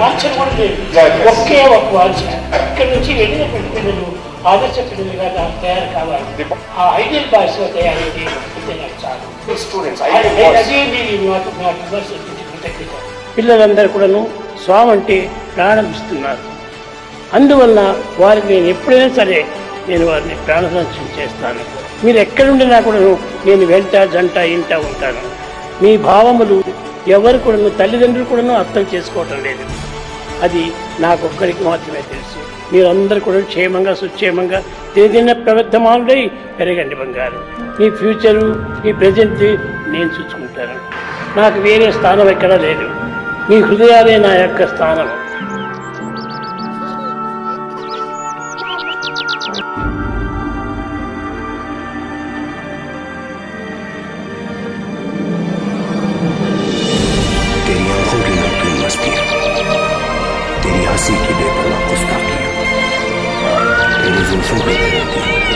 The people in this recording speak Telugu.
వాంఛన కూడా లేదు. ఒకే ఒక వాంఛ ఇక్కడ నుంచి వెళ్ళినటువంటి పిల్లలు ఆదర్శ పిల్లలుగా తయారు కావాలి. ఆ ఐడియల్ విమర్శించి కృతజ్ఞత. పిల్లలందరూ కూడాను స్వామి అంటే ప్రాణం ఇస్తున్నారు అందువల్ల వారికి నేను ఎప్పుడైనా సరే నేను వారిని ప్రాణసంచం చేస్తాను. మీరు ఎక్కడుండినా కూడాను నేను వెంట జంట ఇంట ఉంటాను. మీ భావములు ఎవరు కూడాను తల్లిదండ్రులు కూడాను అర్థం చేసుకోవటం లేదు. అది నాకొక్కరికి మాత్రమే తెలుసు. మీరందరూ కూడా క్షేమంగా సుక్షేమంగా ఏదైనా ప్రబద్ధమానుడై పెరగండి బంగారు. మీ ఫ్యూచరు మీ ప్రజెంట్ నేను చూసుకుంటాను. నాకు వేరే స్థానం ఎక్కడా లేదు. మీ హృదయాలే నా యొక్క స్థానం. तेरी हंसी की बेपरवाह गुस्ताखियां तेरी जुल्फों की रहती